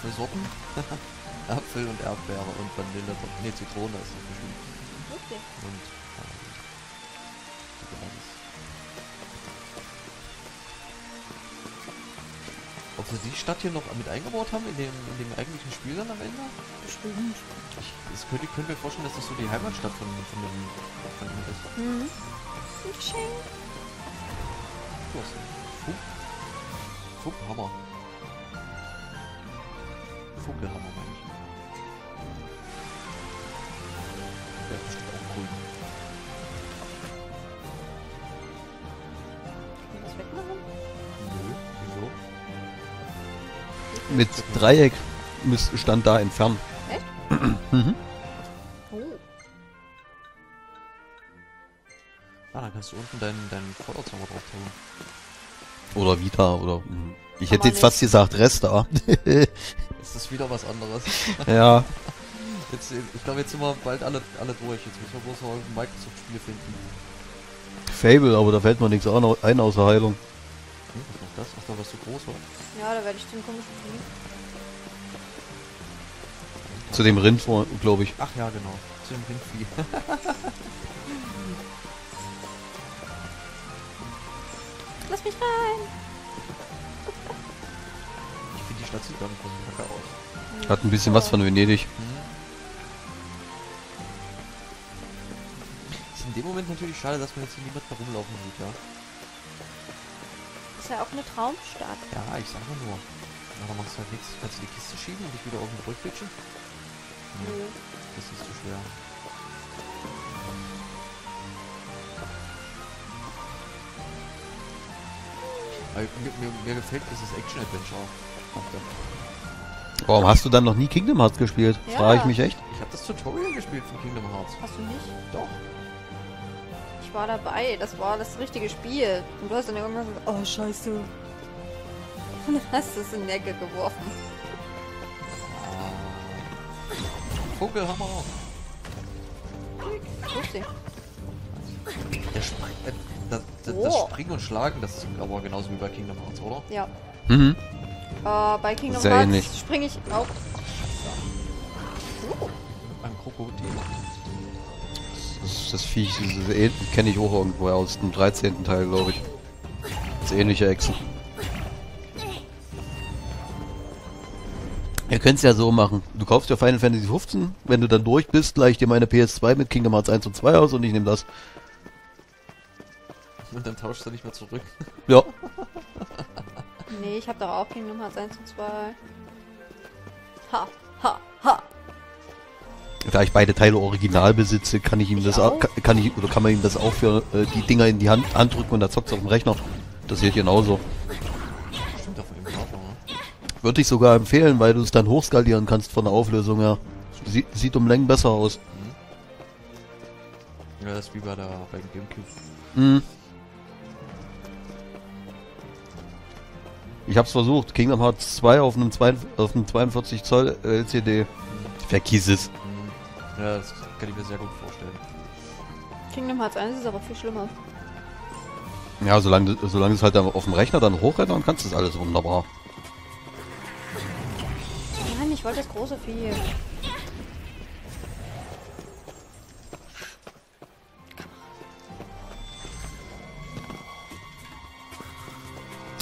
für Sorten? Apfel und Erdbeere und Vanille. Ne, Zitrone ist das bestimmt. Okay. Und ähm, die. Ob sie die Stadt hier noch mit eingebaut haben in dem, in dem eigentlichen Spiel dann am Ende? Bestimmt. Ich, es könnte, könnte mir vorstellen, dass das so die Heimatstadt von, von dem von ihm ist. Mhm. Hast recht. Fug. Fughammer. Vogelhammer meine ich. Der ist auch grün. Kann man das wegmachen? Nö, wieso? Mit Dreieck müsst, stand da entfernen. Echt? mhm. Oh. Ah, dann kannst du unten deinen, deinen Feuerzauber drauf tun. Oder Vita oder. mhm. Ich Kann hätte jetzt fast gesagt Resta. Ist wieder was anderes? ja. Jetzt, ich glaube, jetzt sind wir bald alle, alle durch. Jetzt müssen wir bloß noch ein Microsoft-Spiel finden. Fable, aber da fällt mir nichts ein außer Heilung. Hm, was macht das? Ach, da warst du groß, oder? Ja, da werde ich den komischen Vieh. Zu dem Rind, glaube ich. Ach ja, genau. Zu dem Rindvieh. Lass mich rein! Stadt sieht gar nicht so kacke aus. Hat ein bisschen was von Venedig. Hm. Ist in dem Moment natürlich schade, dass man jetzt hier niemand mehr rumlaufen sieht, ja? Ist ja auch eine Traumstadt. Ja, ich sage nur. Na, dann machst du halt nichts. Kannst du die Kiste schieben und dich wieder auf den durchquetschen? Nö. Das ist zu schwer. Aber Mir, mir, mir gefällt dieses Action-Adventure. Warum hast du dann noch nie Kingdom Hearts gespielt? Ja. Frage ich mich echt. Ich habe das Tutorial gespielt von Kingdom Hearts. Hast du nicht? Doch. Ich war dabei. Das war das richtige Spiel. Und du hast dann irgendwann gesagt, oh scheiße. Und dann hast du es in die Ecke geworfen. Vogelhammer. Lustig. Der Spring, äh, das, das, Oh. das Springen und Schlagen, das ist aber genauso wie bei Kingdom Hearts, oder? Ja. Mhm. Äh, bei Kingdom Sehr Hearts ähnlich. springe ich auch. Ein Krokodil. Das, das Viech eh, kenne ich auch irgendwo aus dem 13. Teil, glaube ich. Das ähnliche Echsen. Ihr könnt es ja so machen. Du kaufst dir Final Fantasy 15, wenn du dann durch bist, leih ich dir meine PS2 mit Kingdom Hearts 1 und 2 aus und ich nehme das. Und dann tauscht er nicht mehr zurück. Ja. nee, ich habe doch auch Kingdom Hearts 1 und 2. Ha, ha, ha. Da ich beide Teile original besitze, kann ich ihm Ich das auch. auch, kann ich oder kann man ihm das auch für äh, die Dinger in die Hand, Hand drücken und da zockt auf dem Rechner. Das geht genauso. Stimmt doch von dem Hardware, ne? Würde ich sogar empfehlen, weil du es dann hochskalieren kannst von der Auflösung her. Sie, sieht um Längen besser aus. Ja, das ist wie bei der beim Gamecube. Mhm. Ich hab's versucht. Kingdom Hearts 2 auf einem, zwei, auf einem 42 Zoll LCD. Vergiss es. Ja, das kann ich mir sehr gut vorstellen. Kingdom Hearts 1 ist aber viel schlimmer. Ja, solange, du- solange es halt dann auf dem Rechner dann hochrennen kannst du das alles wunderbar. Nein, ich wollte das große Vieh.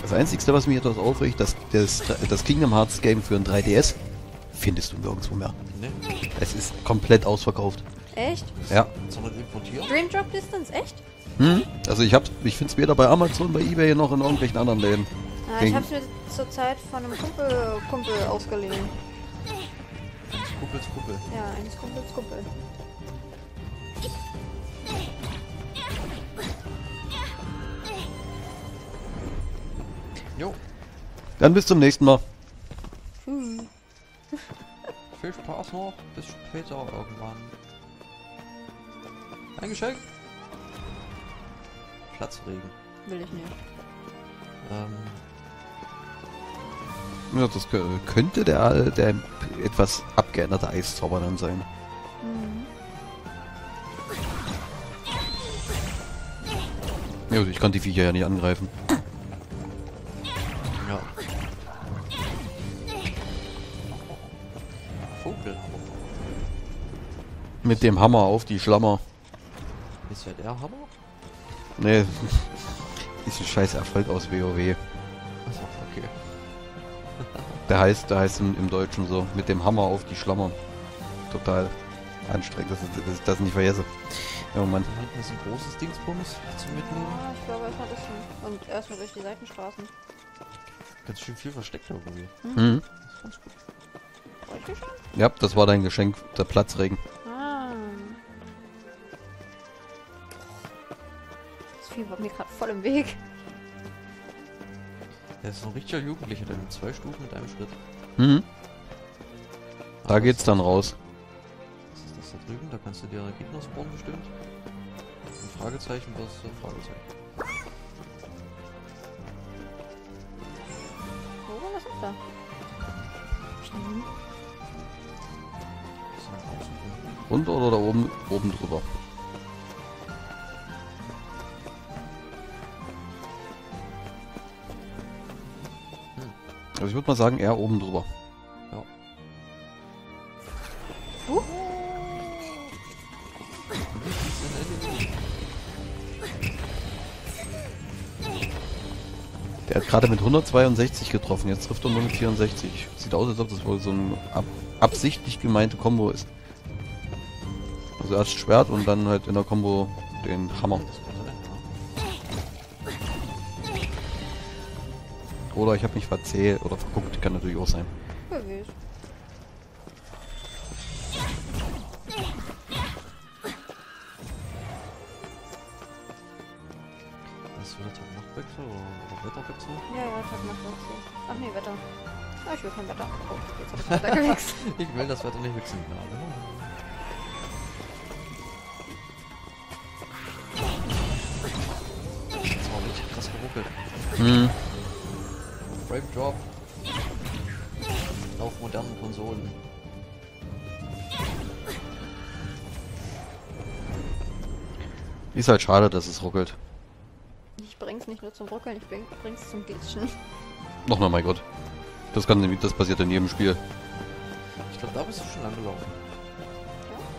Das Einzige, was mich etwas aufregt, das, das, das Kingdom Hearts Game für ein 3DS findest du nirgendwo mehr. Ne? Es ist komplett ausverkauft. Echt? Ja. Sondern? Dream Drop Distance, echt? Hm? Also ich hab's, ich find's weder bei Amazon, bei Ebay noch in irgendwelchen anderen Läden. Ah, ich hab's mir zur Zeit von einem Kumpel, Kumpel ausgeliehen. Eines Kumpels Kumpel. Ja, eines Kumpels Kumpel. Jo, Dann bis zum nächsten Mal. Hm. viel Spaß noch. Bis später irgendwann. Ein Geschenk. Platzregen. Will ich nicht. Ähm, Ja, das kö- könnte der, der etwas abgeänderte Eiszauber dann sein. Mhm. Ja, ich kann die Viecher ja nicht angreifen. Mit dem Hammer auf die Schlammer. Ist ja der Hammer? Nee, ist ein scheiß Erfolg aus WoW. Achso, okay. Der heißt, der heißt im, im Deutschen so, mit dem Hammer auf die Schlammer. Total anstrengend, dass ich das, das nicht vergesse. Ja, Mann. Da hinten ist ein großes Dingsbums zum Mitnehmen. Ja, ich glaube, ich hatte es schon. Und erstmal durch die Seitenstraßen. Ganz schön viel versteckt irgendwie. Mhm. Das ist ganz gut. Ich? Ja, das war dein Geschenk, der Platzregen. Vieh war mir gerade voll im Weg. Der ist ein richtiger Jugendlicher, der nimmt zwei Stufen mit einem Schritt. Mhm. Da Aber geht's dann raus. Was ist das da drüben? Da kannst du dir Gegner spawnen bestimmt. Ein Fragezeichen versus ein Fragezeichen. Oh, was ist da? Mhm. Außenrum. Runter oder da oben, oben drüber? Also ich würde mal sagen, eher oben drüber. Ja. Enemy? Der hat gerade mit 162 getroffen, jetzt trifft er nur mit 64. Sieht aus, als ob das wohl so ein ab absichtlich gemeinte Combo ist. Also erst Schwert und dann halt in der Combo den Hammer. Oder ich habe mich verzählt oder verguckt, kann natürlich auch sein. Gewiss. Was wird Tag Nachtwechsel oder, oder Wetterwechsel? Ja, ja, Tag macht Wechsel. Ach nee, Wetter. Ah, ich will kein Wetter. Oh, jetzt hab ich Wetter gewechselt. Ich will das Wetter nicht wechseln. Ja, Ist halt schade, dass es ruckelt. Ich bring's nicht nur zum Ruckeln, ich bring, bring's zum Glitschen. Noch mal, mein Gott. Das kann das passiert in jedem Spiel. Ich glaube, da bist du schon lang gelaufen.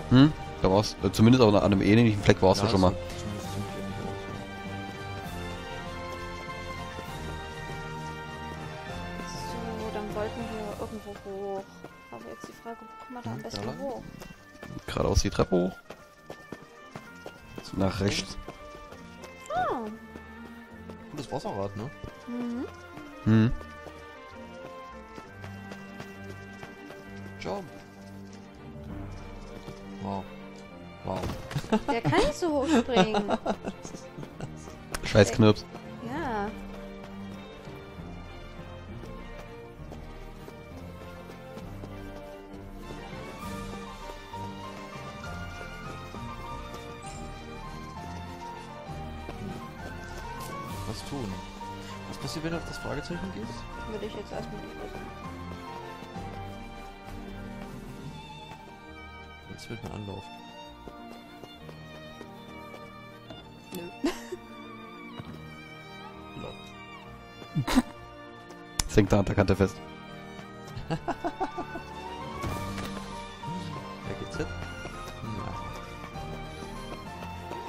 Hm? Da war's. Äh, zumindest auch an einem ähnlichen Fleck warst du schon mal. so- dann wollten wir irgendwo hoch. Aber jetzt die Frage, wo kommen wir da am Hm, besten hoch? Geradeaus die Treppe hoch. Nach rechts. Ah. ja. Gutes Wasserrad, ne? Mhm. Hm. Jump. Wow. Wow. Der kann nicht so hoch springen. Scheiß Knirps. Das hängt da an der Kante fest. Wer geht's hin? Ja.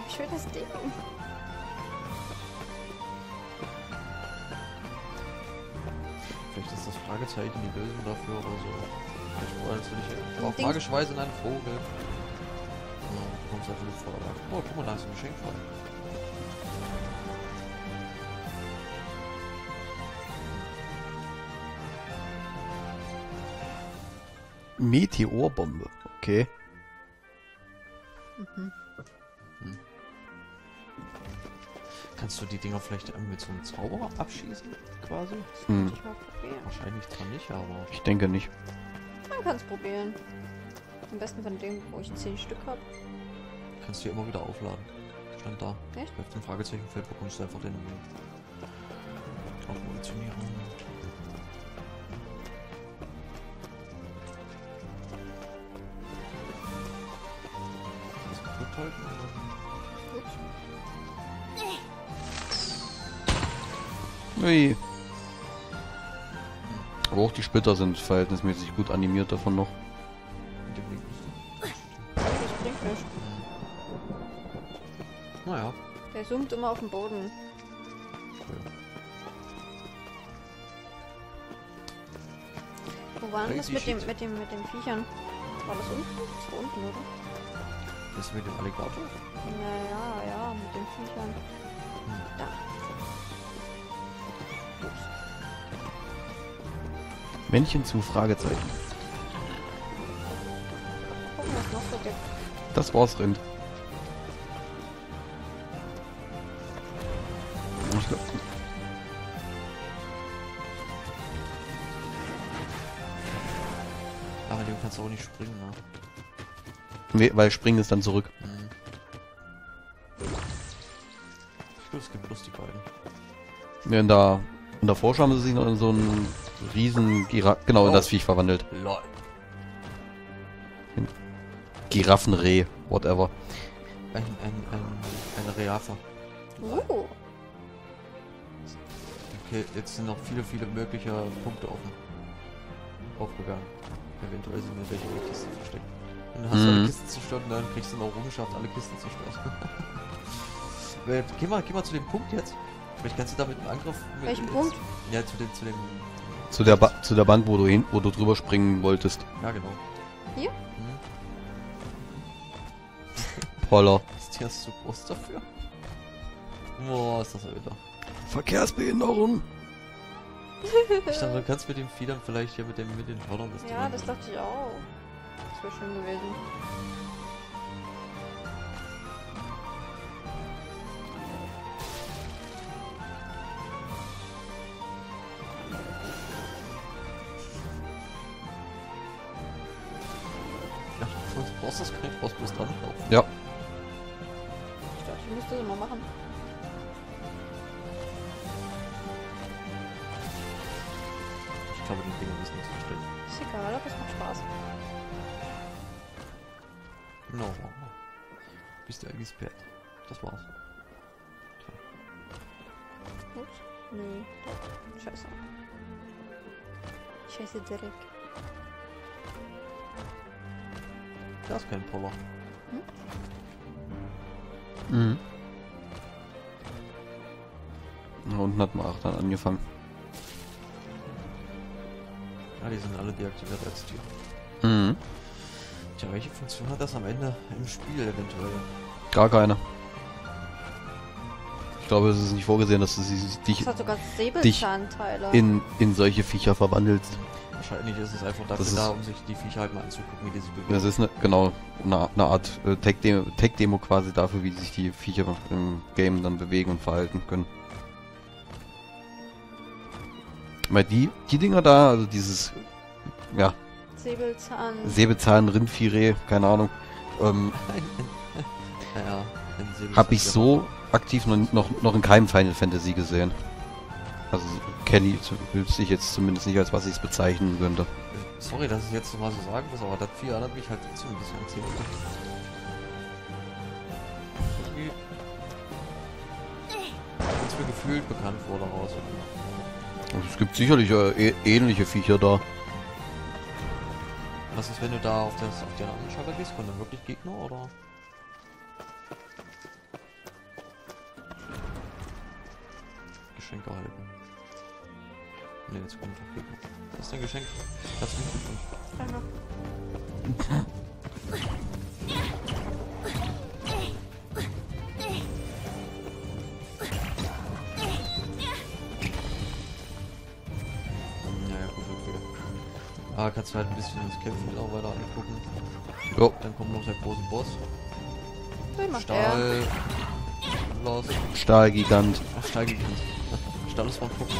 Wie schön das Ding. Vielleicht ist das Fragezeichen die Lösung dafür oder so. Vielleicht wolltest du dich auf magische Weise in einen Vogel. Ja, du kommst einfach nicht vor. Oh, guck mal, da ist ein Geschenk frei. Meteorbombe. Okay. Mhm. Kannst du die Dinger vielleicht mit so einem Zauber abschießen, quasi? Hm. Ich mal probieren. Wahrscheinlich zwar nicht, aber Ich denke nicht. Man kann es probieren. Am besten von dem, wo ich 10 Stück habe. kannst du ja immer wieder aufladen. Stand da. Echt? Auf dem Fragezeichenfeld bekommst du einfach den auch Munitionierung. Halten? Ups. Ui. Aber auch die Splitter sind verhältnismäßig gut animiert davon noch. Dem. Naja, Der zoomt immer auf den Boden. schön. Wo war denn das mit dem, mit dem, mit den Viechern? War das unten? Das war unten, oder? Das mit dem Alligator? Naja, ja, mit den Viechern. Da. Männchen zu Fragezeichen. Gucken, was noch so gibt. Das war's, weil springen ist dann zurück. Mhm. Ich glaube, es gibt bloß die beiden. Ja, in der, in der Vorschau haben sie sich noch in so einen riesen Gira genau in Oh. das Viech verwandelt. Lol. Giraffenreh, whatever. Ein, ein, ein, eine Reafe. Uh, Okay, jetzt sind noch viele, viele mögliche Punkte offen. Aufgegangen. Eventuell sind mir welche in der Kiste versteckt. Und dann hast du alle Mhm. Kisten zerstört und dann kriegst du noch Errungenschaft, alle Kisten zerstört. Äh, geh, mal, geh mal zu dem Punkt jetzt. Vielleicht kannst du da mit einem Angriff... Mit Welchen jetzt- Punkt? Ja, zu dem, zu dem... Zu der, ba zu der Bank, wo du hin, wo du drüber springen wolltest. Ja, genau. Hier? Hm. Poller. Ist die erst zu groß dafür? Boah, ist das ja wieder. Verkehrsbehinderung. Ich dachte, du kannst mit den Fiedern vielleicht hier mit dem mit den Hörnern das ja, das dachte ich auch. Das wäre schön gewesen. Ja, du brauchst das gar nicht, brauchst bloß dran laufen. Ja. Ich dachte, ich müsste das mal machen. Ich glaube, die Dinger müssen nicht verstehen. Ist egal, aber es macht Spaß. No. Bist du eigentlich Pferd? Das war's. Ups. Nee. Scheiße. Scheiße, Derek. Da ist kein Poller. Mhm. Da unten hat man auch dann angefangen. Ja, die sind alle deaktiviert als Tier. Mhm. Tja, welche Funktion hat das am Ende im Spiel eventuell? Gar keine. Ich glaube, es ist nicht vorgesehen, dass du sie- dich Das hat sogar Säbelzahnteile. in, in solche Viecher verwandelst. Wahrscheinlich ist es einfach dafür Das ist- da, um sich die Viecher halt mal anzugucken, wie die sich bewegen. Das ist eine, genau eine, eine Art äh, Tech-Demo Tech -Demo quasi dafür, wie sich die Viecher im Game dann bewegen und verhalten können. Weil die, die Dinger da, also dieses, ja, Säbelzahn. Säbelzahn, Rindvieh, keine Ahnung, ähm, ja, habe ich so aktiv noch, noch, noch in keinem Final Fantasy gesehen. Also kenne ich, ich jetzt zumindest nicht, als was ich es bezeichnen könnte. Sorry, dass ich jetzt so mal so sagen muss, aber das Vieh erinnert mich halt trotzdem ein bisschen an. Ist mir gefühlt bekannt vor daraus. Also es gibt sicherlich äh, ä- ähnliche Viecher da. Was ist, wenn du da auf, das, auf den anderen Schalter gehst? Kommen dann wirklich Gegner oder? Geschenke halten. Ne, jetzt kommt doch Gegner. Was ist dein Geschenk? Herzlichen Glückwunsch. Danke. Ah, kannst du halt ein bisschen das Kämpfen auch weiter angucken. Jo, Dann kommt noch der große Boss. Stahl. Los. Stahlgigant. Ach, Stahlgigant. Stahl ist von Puppen.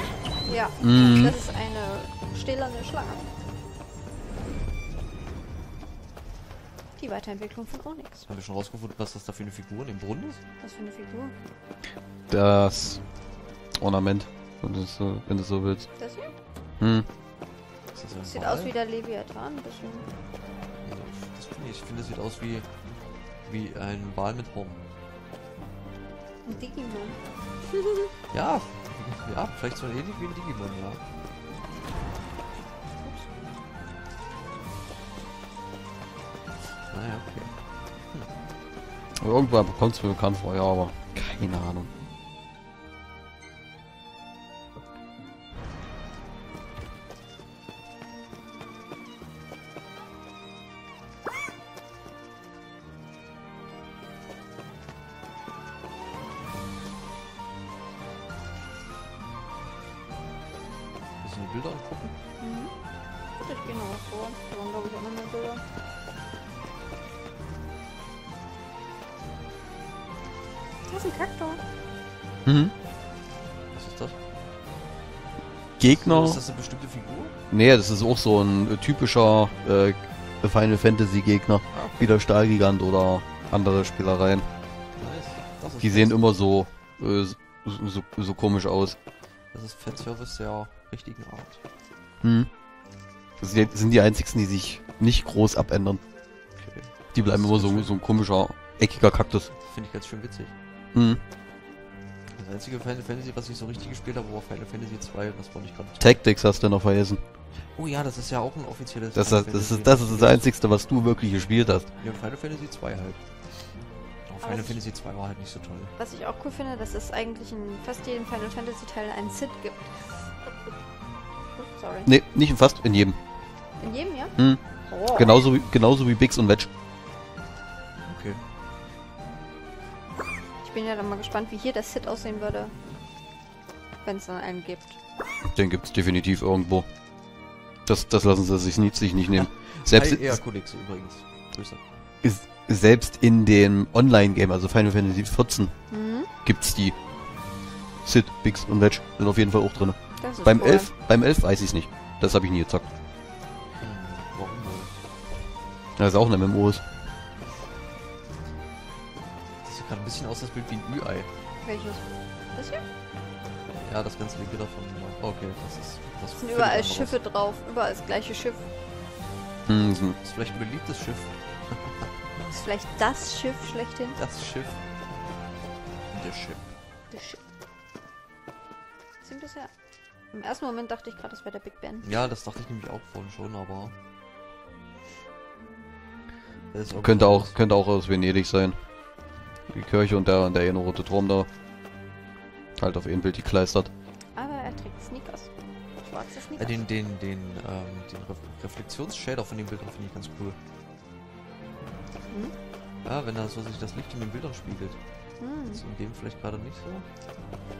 Ja, Mhm. das ist eine stählerne Schlange. Die Weiterentwicklung von Onyx. Haben wir schon rausgefunden, was das da für eine Figur in dem Brunnen ist? Was für eine Figur? Das Ornament, wenn du es so, wenn du so willst. Das hier? Hm. Das Sieht Wal? aus wie der Leviathan, ein bisschen. Das finde ich. Ich finde, es sieht aus wie, wie ein Wal mit Horn. Ein Digimon. Ja, ja, vielleicht so ähnlich wie ein Digimon, ja. Naja, okay. Irgendwann bekommt es mir bekannt vor, ja, aber keine Ahnung. Bilder angucken. Mhm. Gehe noch mal vor. Da waren, glaube ich, auch noch mehr Bilder. Das ist ein Kaktor. Mhm. Was ist das? Gegner. Ist das eine bestimmte Figur? Nee, das ist auch so ein äh, typischer äh, Final Fantasy Gegner. Ah, okay. Wie der Stahlgigant oder andere Spielereien. Nice. Das ist Die sehen immer so, äh, so, so, so komisch aus. Das ist Fanservice der richtigen Art. Hm. Das sind die- sind die einzigsten, die sich nicht groß abändern. Okay. Die bleiben Das immer so, schön. so ein komischer, eckiger Kaktus. Finde ich ganz schön witzig. Hm. Das einzige Final Fantasy, was ich so richtig gespielt habe, war Final Fantasy 2 und das war nicht gerade. Tactics hast du noch vergessen. Oh ja, das ist ja auch ein offizielles. Das, Final das, das, ist, das ist das einzigste, was du wirklich gespielt hast. Ja, Final Fantasy 2 halt. Aber Aber Final Fantasy 2 war halt nicht so toll. Was ich auch cool finde, dass es eigentlich in fast jedem Final Fantasy Teil einen Sid gibt. Sorry. Nee, nicht in fast, in jedem. In jedem, ja? Hm. Oh. Genauso wie, genauso wie Bix und Wedge. Okay. Ich bin ja dann mal gespannt, wie hier der Sid aussehen würde. Wenn es dann einen gibt. Den gibt's definitiv irgendwo. Das, das lassen sie sich nicht, sich nicht nehmen. Selbst, Hi, Kodex übrigens. Grüße. ist, selbst in dem Online-Game, also Final Fantasy 14, Mhm. gibt's die. Sid, Bix und Wedge sind auf jeden Fall auch drin. Das ist Beim cool. 11, beim 11 weiß ich's nicht. Das habe ich nie gezockt. Warum wohl? Das ist auch ein MMO ist. Das sieht gerade ein bisschen aus, das Bild wie ein Ü-Ei. Welches? Das hier? Ja, das ganze linke davon. Okay, das ist. Das Es sind überall. Schiffe drauf. Überall das gleiche Schiff. Hm, sind- Das ist vielleicht ein beliebtes Schiff. Ist vielleicht das Schiff schlechthin? Das Schiff. Der Schiff. Das Schiff. Sieht das ja. Im ersten Moment dachte ich gerade, das wäre der Big Ben. Ja, das dachte ich nämlich auch vorhin schon, aber. Könnte auch, könnte auch aus Venedig sein. Die Kirche und der, und der eine rote Turm da. Halt auf ein Bild gekleistert. Aber er trägt Sneakers. Schwarze Äh, Sneakers. den, den, den, ähm, den Ref Reflektionsshader von den Bildern finde ich ganz cool. Hm? Ja, wenn da so sich das Licht in den Bildern spiegelt. Hm. Ist in dem vielleicht gerade nicht so.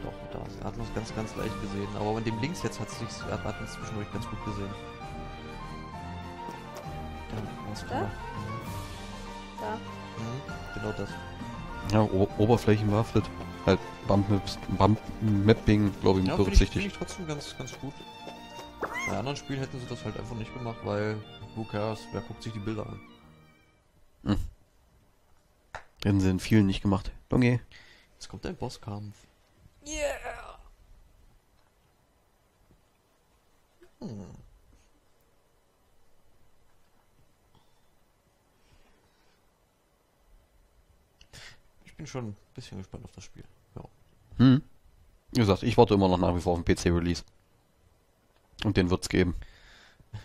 Doch, da ist- hat man es ganz, ganz leicht gesehen. Aber in dem links jetzt hat es sich, hat man es zwischendurch ganz gut gesehen. Da? da? Da. Mhm, genau das. Ja, o Oberflächen behaftet. Halt Bump-Maps- Bump-Mapping, glaube ich, mit Ja, finde ich, find berücksichtigt. ich trotzdem ganz, ganz gut. Bei anderen Spielen hätten sie das halt einfach nicht gemacht, weil who cares, wer guckt sich die Bilder an. Hätten sie in vielen nicht gemacht. Okay. Jetzt kommt ein Bosskampf. Yeah! Hm. Ich bin schon ein bisschen gespannt auf das Spiel. Ja. Hm. Wie gesagt, ich warte immer noch nach wie vor auf den PC-Release. Und den wird's geben.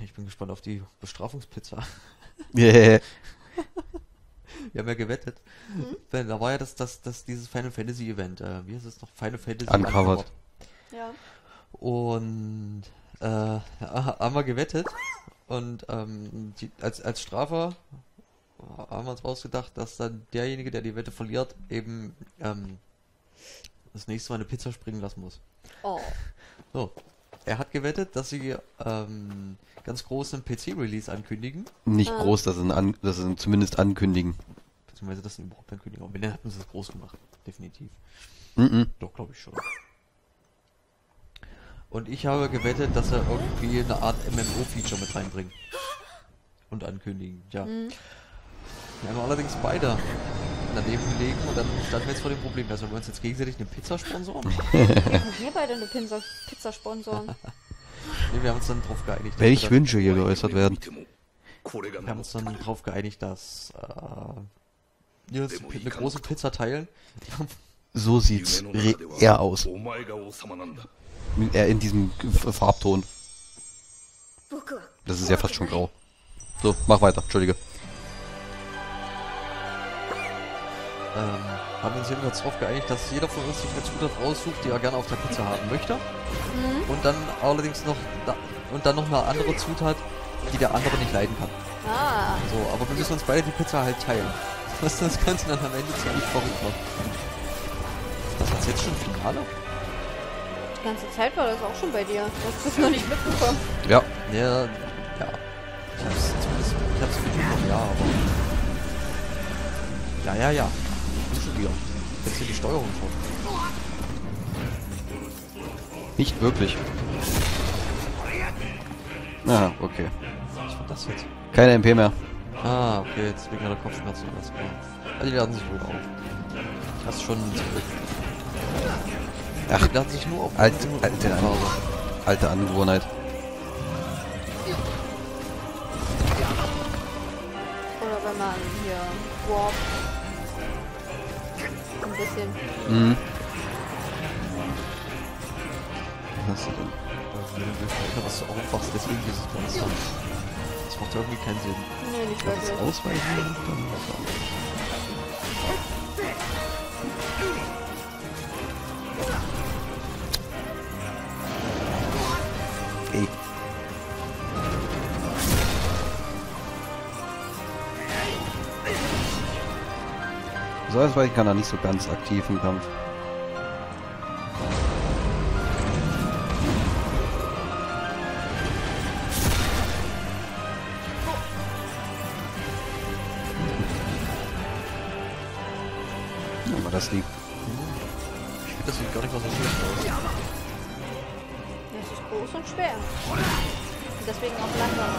Ich bin gespannt auf die Bestrafungspizza. Yeah. Wir haben ja gewettet. Mhm. Denn Da war ja das, das, das, dieses Final Fantasy Event. Äh, wie heißt es noch? Final Fantasy Uncovered. Ja. Und äh, haben wir gewettet. Und ähm, die, als, als Strafe haben wir uns ausgedacht, dass dann derjenige, der die Wette verliert, eben ähm, das nächste Mal eine Pizza springen lassen muss. Oh. So. Er hat gewettet, dass sie ähm, ganz großen PC-Release ankündigen. Nicht Ah. groß, dass sie, ihn an, dass sie zumindest ankündigen. Beziehungsweise, dass sie überhaupt ankündigen. Aber wenn, dann hätten sie es groß gemacht. Definitiv. Mhm. Doch, glaube ich schon. Und ich habe gewettet, dass er irgendwie eine Art MMO-Feature mit reinbringt. Und ankündigen. Ja. Hm. Wir haben allerdings beide daneben gelegen und dann standen wir jetzt vor dem Problem, dass wir uns jetzt gegenseitig eine Pizza sponsoren? wir beide eine Pizza, Pizza sponsoren. nee, wir haben uns dann darauf geeinigt. Welche Wünsche hier geäußert werden? Wir haben uns dann darauf geeinigt, dass äh, wir uns eine große Pizza teilen. so sieht's eher aus. Er äh, in diesem Farbton. Das ist ja fast schon grau. So, mach weiter, entschuldige. Ähm, haben uns jedenfalls darauf geeinigt, dass jeder von uns sich eine Zutat raussucht, die er gerne auf der Pizza haben möchte. Mhm. Und dann allerdings noch da, und dann noch eine andere Zutat, die der andere nicht leiden kann. Ah, So, aber wir müssen uns beide die Pizza halt teilen. Was das Ganze dann am Ende ziemlich verrückt macht. Was ist jetzt schon Finale? die ganze Zeit war das auch schon bei dir. Du hast das noch nicht mitbekommen. Ja. Ja, ja. Ich hab's zumindest, ich hab's mitbekommen, ja, aber. Ja, ja, ja. Wieder. Jetzt hier die Steuerung schon. Nicht wirklich. Ah, okay. Was war das jetzt? Keine MP mehr. Ah, okay, jetzt wegen der Kopfschmerzen alles klar. Also die laden sich wohl auf. Ich hab's schon zurück. Ach, Die laden sich nur auf. alt, nur alte, Phase. alte Angewohnheit. Oder wenn man hier warp. Ein bisschen. Mhm. Was hast du denn? Also, wenn was du aufwachst, deswegen dieses Monster. Das macht irgendwie keinen Sinn. Nee, nicht Das wirklich. Ausweichen? Dann So Ausweichen kann er nicht so ganz aktiv im Kampf. Aber das liegt. Ich finde, das sieht gar nicht mal so schlecht aus. Ja, es ist groß und schwer. Und deswegen auch langsamer.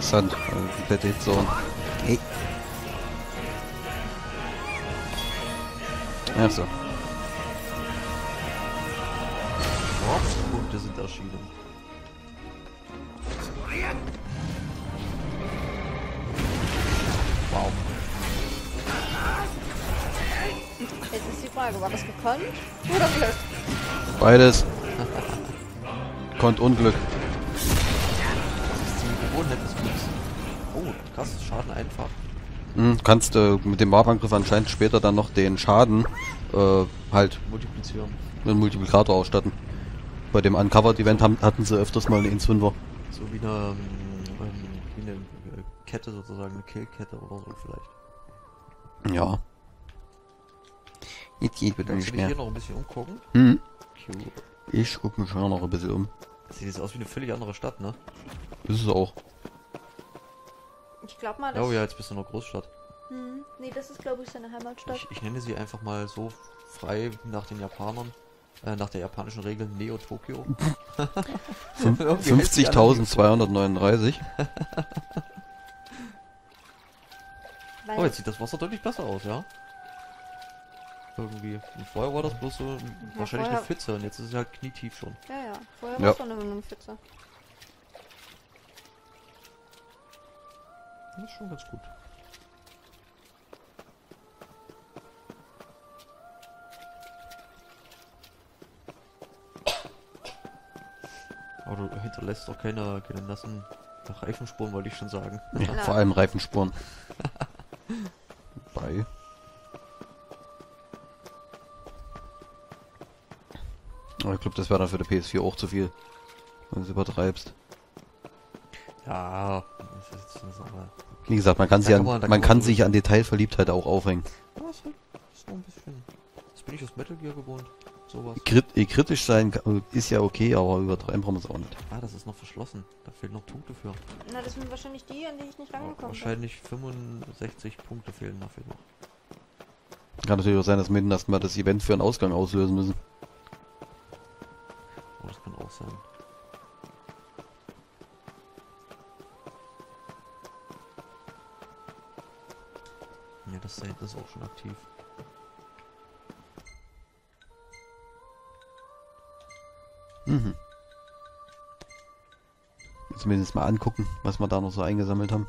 Interessant. Also komplette Hitzone. Hey. Ach so. Warp-Punkte sind erschienen. Wow. Jetzt ist die Frage, war das gekonnt oder Glück? Beides. Konnt Unglück. Einfach. Hm, kannst äh, mit dem Warpangriff anscheinend später dann noch den Schaden äh, halt Multiplizieren. mit einem Multiplikator ausstatten. Bei dem Uncovered-Event haben- hatten sie öfters mal einen 1-5er. So wie eine, ähm, wie eine äh, Kette sozusagen, eine Killkette oder so vielleicht. Ja. Jetzt geht bitte Kannst nicht mehr. hier noch ein bisschen umgucken? Hm. Cute. Ich guck mich schon noch ein bisschen um. Das sieht jetzt aus wie eine völlig andere Stadt, ne? Ist es auch. Ich glaube mal, das... Oh ja, jetzt bist du in einer Großstadt. Hm, nee, das ist glaube ich seine Heimatstadt. Ich, ich nenne sie einfach mal so frei nach den Japanern. Äh, nach der japanischen Regel Neo alle 50.239. Weil Oh, jetzt sieht das Wasser deutlich besser aus, ja? Irgendwie. Und vorher war das bloß so wahrscheinlich eine vorher- Pfütze und jetzt ist es halt knietief schon. Ja, ja. Vorher Ja. war es nur eine Pfütze. Das ist schon ganz gut. Aber du hinterlässt doch keine, keine nassen Reifenspuren, wollte ich schon sagen. Ja, vor allem Reifenspuren. Bei. Aber ich glaube, das wäre dann für die PS4 auch zu viel. Wenn du es übertreibst. Ja, das ist jetzt eine Sache. Wie gesagt, man kann, sich kann an, man- man, kann so- sich an Detailverliebtheit auch aufhängen. Ja, ist halt noch ein bisschen. Das bin ich aus Metal Gear gewohnt. Sowas. Krit eh, kritisch sein ka- ist ja okay, aber übertreiben brauchen wir es auch nicht. Ah, das ist noch verschlossen. Da fehlen noch Punkte für. Na, das sind wahrscheinlich die, an die ich nicht rangekommen bin. Wahrscheinlich 65 Punkte fehlen dafür noch. Kann natürlich auch sein, dass wir erstmal das Event für einen Ausgang auslösen müssen. uns mal angucken, was wir da noch so eingesammelt haben.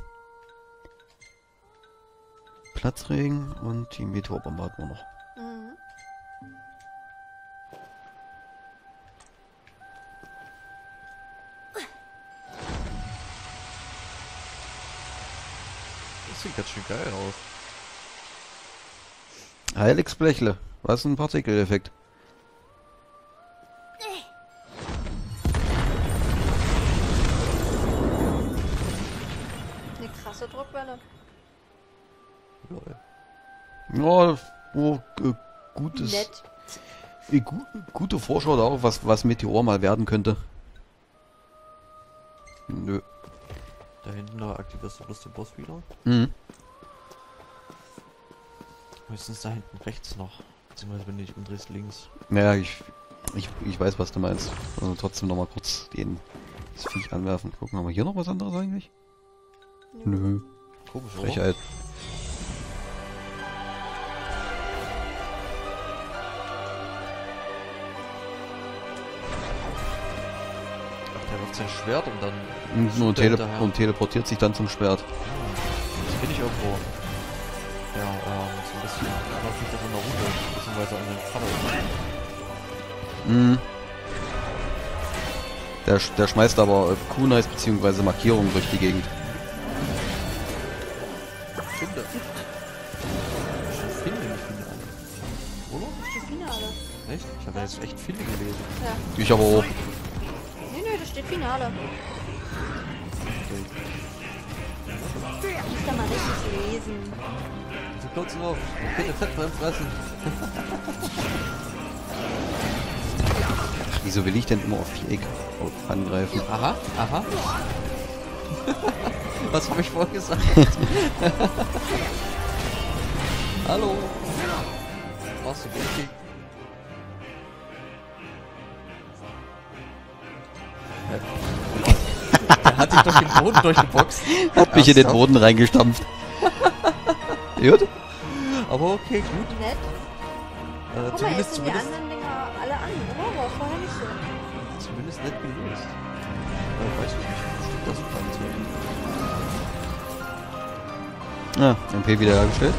Platzregen und die Meteorbombe hatten wir noch. Das sieht ganz schön geil aus. Heiligsblechle, was ein Partikeleffekt. Gute Vorschau darauf, was, was Meteor mal werden könnte. Nö. Da hinten da aktivierst du bloß den Boss wieder. Mhm. Höchstens da hinten rechts noch. Beziehungsweise wenn du dich umdrehst links. Naja, ich, ich, ich weiß, was du meinst. Also trotzdem noch mal kurz den, das Viech anwerfen. Gucken, haben wir hier noch was anderes eigentlich? Nö. Komisch, oder? Frechheit. Ach, der wirft sein Schwert und dann. Und, und, er tele hinterher. und teleportiert sich dann zum Schwert. Das bin ich irgendwo. Ja, ähm, so ein bisschen. Was liegt das in der Route? Beziehungsweise an den Pfanne. Mhm. Der, sch- der schmeißt aber äh, Kunais bzw. Markierungen durch die Gegend. Finde. Finde, nicht Finale. Oder? Das Finale. Echt? Ich habe jetzt echt Finde gelesen. Ja. Ich aber auch. Finale. Muss da mal richtig lesen. Diese Klotzen auf. Bitte fett beim Fressen. Wieso will ich denn immer auf Viereck angreifen? Aha, aha. Was habe ich vorhin gesagt? Hallo. Machst du richtig? Hat sich doch den Boden durchgeboxt. Hat mich in den? Boden reingestampft. Gut. Aber okay, gut. Nett. Äh, Guck mal, zumindest, jetzt sind die zumindest, anderen Dinger alle an, oder? War vorher nicht so. zumindest nett gelöst. Äh, weiß ich nicht. Bestimmt das super anzunehmen. Ja, MP wiederhergestellt.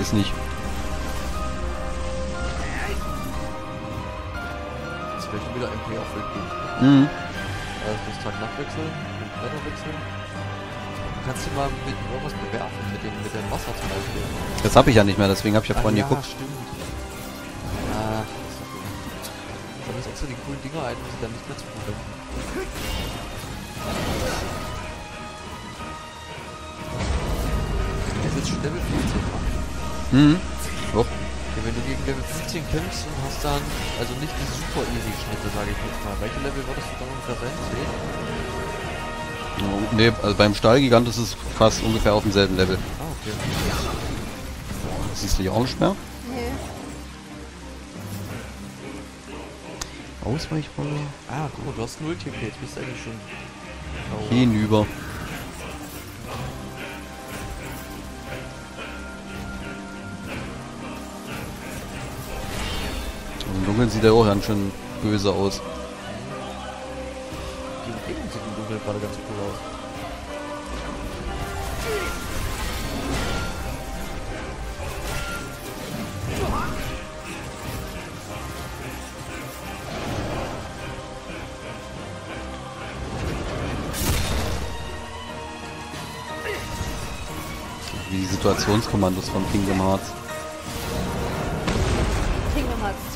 Ist nicht. Jetzt vielleicht wieder MP auf gut. Mhm. Also das Tag-Nacht-Wechsel, mit Wetterwechsel. Kannst du mal mit irgendwas bewerfen, mit dem, mit dem Wasser zum Beispiel. Das habe ich ja nicht mehr, deswegen habe ich ja vorhin ja, geguckt. stimmt. Ach, das ist. Da ist extra die coolen Dinger ein, um sie dann nicht mehr zu verwenden. Er ist jetzt schon Level 15 machen. Mhm. Gegen Level 15 kämpfst und hast dann, also nicht die super easy Schnitte, sage ich jetzt mal. Welche Level würdest du dann ungefähr sein? 10? Ne, also beim Stahlgigant ist es fast ungefähr auf demselben Level. Ah, okay. Siehst du die auch nicht mehr? Nee. Ausweichrolle. Ah, guck mal, du hast 0 TP, jetzt bist du eigentlich schon... Oh. Hinüber. Im Dunkeln sieht er auch ganz schön böse aus. Die Umgebung sieht im Dunkeln gerade ganz cool aus. Wie die Situationskommandos von Kingdom Hearts.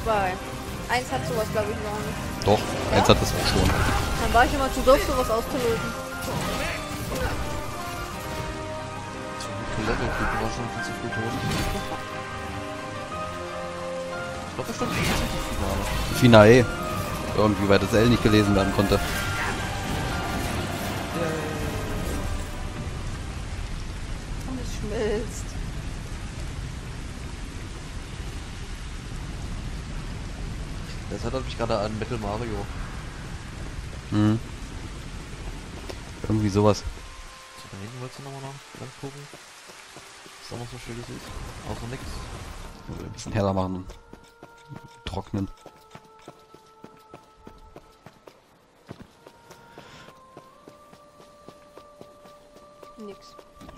2. Eins hat sowas, glaube ich, noch nicht. Doch, eins hat das auch schon. Dann war ich immer zu doof, sowas auszulösen. Zu gut für Level, du warst schon viel zu früh tot. Ich glaube, das stand. Finale. Irgendwie, weil das L nicht gelesen werden konnte. An Metal Mario. Mhm. Irgendwie sowas. So, da hinten wolltest du nochmal nach lang gucken? Was da noch so schönes ist? Außer nix. Ein bisschen heller machen und trocknen. Nix.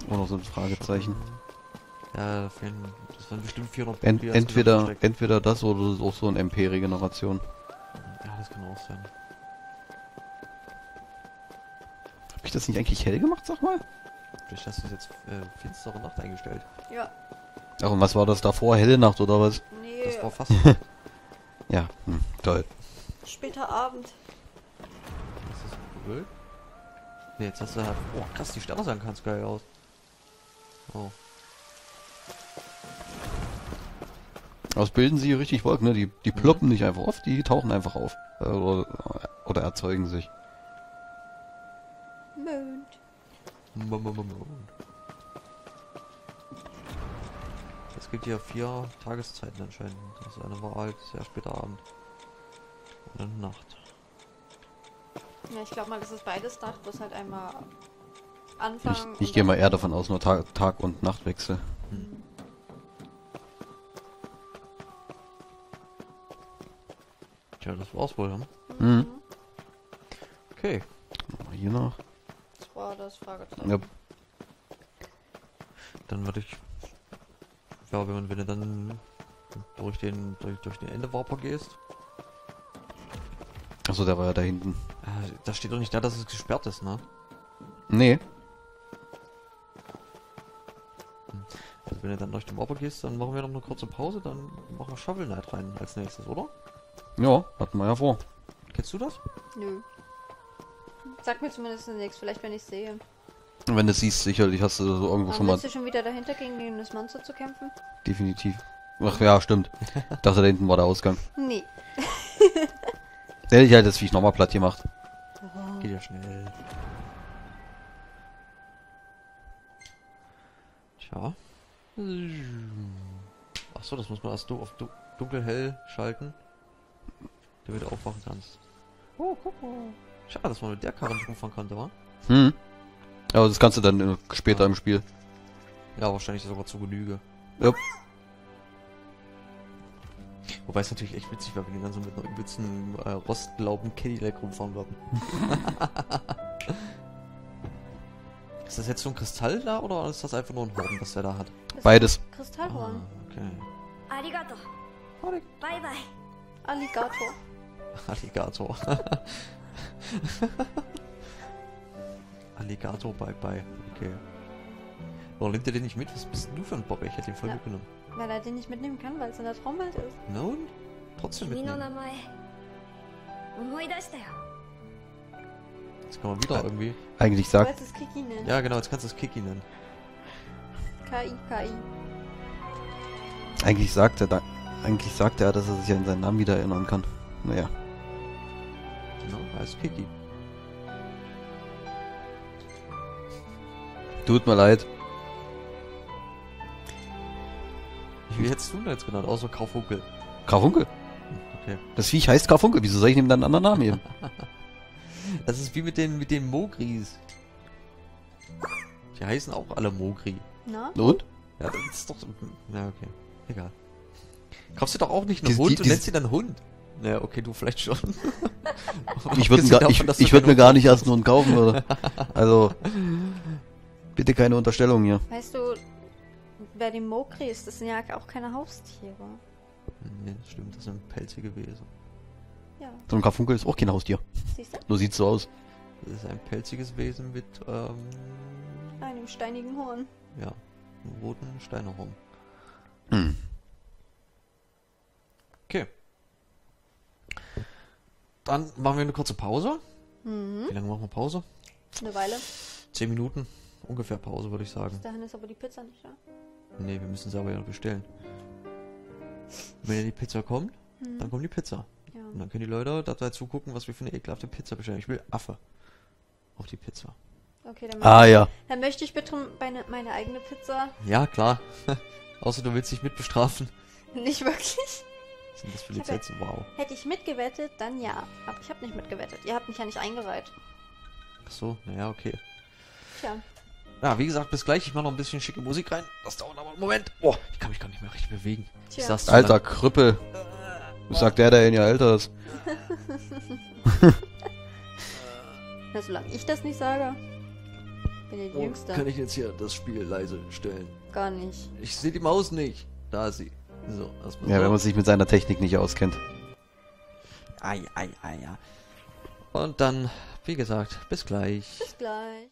Auch noch so ein Fragezeichen. Ja, da fehlen, das waren bestimmt 400 Ent, entweder, entweder das oder ist auch so ein MP-Regeneration. Sein. Hab ich das nicht eigentlich hell gemacht, sag mal? Vielleicht hast du es jetzt äh, finstere Nacht eingestellt. Ja. Ach, und was war das davor? Helle Nacht oder was? Nee, Das war fast. Ja, hm, toll. später Abend. Ist das blöd? Ne, jetzt hast du halt. Oh, krass, die Sterne sahen ganz geil aus. Oh. Aus bilden sie richtig Wolken, ne? Die, die ploppen nicht einfach auf, die tauchen einfach auf. Äh, Oder, oder erzeugen sich. Mond. M- m- m- m- Es gibt ja vier Tageszeiten anscheinend. Das eine war halt sehr später Abend. Und dann Nacht. Ja, ich glaube mal, das ist beides Nacht, bloß halt einmal Anfang. Ich, ich gehe mal eher davon aus, nur Tag, Tag und Nachtwechsel. Tja, das war's wohl, hm? Mhm. Okay. Mal Hier noch. Das war das Fragezeichen. Ja, Dann würde ich. Ja, wenn, man, wenn du dann durch den durch, durch den Endewarper gehst. achso, der war ja da hinten. Äh, da steht doch nicht da, dass es gesperrt ist, ne? Nee. Also wenn du dann durch den Warper gehst, dann machen wir noch eine kurze Pause, dann machen wir Shovel Knight rein als nächstes, oder? Ja, hatten wir ja vor. Kennst du das? Nö. Sag mir zumindest nichts, vielleicht wenn ich sehe. Wenn du siehst, sicherlich hast du so irgendwo Aber schon mal willst du schon wieder dahinter gegen, gegen das Monster zu kämpfen? definitiv. Ach ja, stimmt. Ich dachte, da hinten war der Ausgang. Nee. Der hätte ich halt das Viech nochmal platt gemacht. Geht ja schnell. Tja. Achso, das muss man erst du auf du dunkel-hell schalten, damit du aufwachen kannst. Oh, guck mal. Schade, dass man mit der Karre nicht rumfahren konnte, wa? Hm. Aber das kannst du dann später ja. im Spiel. Ja, wahrscheinlich sogar zu Genüge. Ja. Wobei es natürlich echt witzig war, wenn die dann so mit einer übelsten äh, rostglauben Cadillac rumfahren würden. ist das jetzt so ein Kristall da oder ist das einfach nur ein Horn, was der da hat? Beides. Kristallhorn. Ah, okay. Arigato. Bye bye. Alligator. Alligator. Alligator, bye bye. Okay. Warum nimmt er den nicht mit? Was bist denn du für ein Bob? Ich hätte ihn voll ja. mitgenommen. Weil er den nicht mitnehmen kann, weil es in der Traumwelt ist. Nun? Trotzdem mitnehmen. Jetzt kann man wieder irgendwie. Eigentlich sagt. Du es Kiki nennen. Ja, genau, jetzt kannst du es Kiki nennen. KI, KI. Eigentlich sagt er da eigentlich sagt er, dass er sich an seinen Namen wieder erinnern kann. Naja. Genau, heißt Kiki. Tut mir leid. Wie hättest du ihn jetzt genannt? Außer Karfunkel. Karfunkel. Okay. Das Viech heißt Karfunkel. Wieso soll ich ihm dann einen anderen Namen geben? Das ist wie mit den, mit den Mogris. Die heißen auch alle Mogri. Na? Und? Ja, das ist doch. Na, okay. Egal. Kaufst du doch auch nicht einen Die- Hund die- und nennst ihn dann Hund. Naja, okay, du vielleicht schon. Ich würde gar, ich, ich würd mir gar nicht erst einen Hund kaufen, oder? Also, bitte keine Unterstellung hier. Weißt du, wer die Mokri ist, das sind ja auch keine Haustiere. Nee, das stimmt, das sind pelzige Wesen. Ja, So ein Karfunkel ist auch kein Haustier. siehst du? Nur sieht so aus. Das ist ein pelziges Wesen mit, ähm, Einem steinigen Horn. ja, einem roten Steinerhorn. Hm. Okay. Dann machen wir eine kurze Pause. Mhm. Wie lange machen wir Pause? Eine Weile. Zehn Minuten. Ungefähr Pause, würde ich sagen. Bis dahin ist aber die Pizza nicht da. Nee, wir müssen sie aber ja noch bestellen. Wenn ja die Pizza kommt, Mhm. dann kommt die Pizza. Ja. Und dann können die Leute dabei zugucken, was wir für eine ekelhafte Pizza bestellen. Ich will Affe auf die Pizza. Okay, dann, Ah ja. dann möchte ich bitte meine, meine eigene Pizza. Ja, klar. Außer du willst dich mitbestrafen. Nicht wirklich. Sind das Ich Lizenzen? Wow. Hätte ich mitgewettet, dann ja. Aber ich habe nicht mitgewettet. Ihr habt mich ja nicht eingereiht. Ach so, naja, okay. Tja. Ja, wie gesagt, bis gleich. Ich mache noch ein bisschen schicke Musik rein. Das dauert aber einen Moment. Boah, ich kann mich gar nicht mehr richtig bewegen. Ich Tja. saß zu Alter lang- Krüppel. Was sagt der, der in ihr älter ist? Na, solange ich das nicht sage. Bin ja die Oh, Jüngste. kann ich jetzt hier das Spiel leise stellen? Gar nicht. Ich sehe die Maus nicht. Da ist sie. So, erstmal Ja, so. wenn man sich mit seiner Technik nicht auskennt. Ei, ei, ei, ja. Und dann wie gesagt, bis gleich. Bis gleich.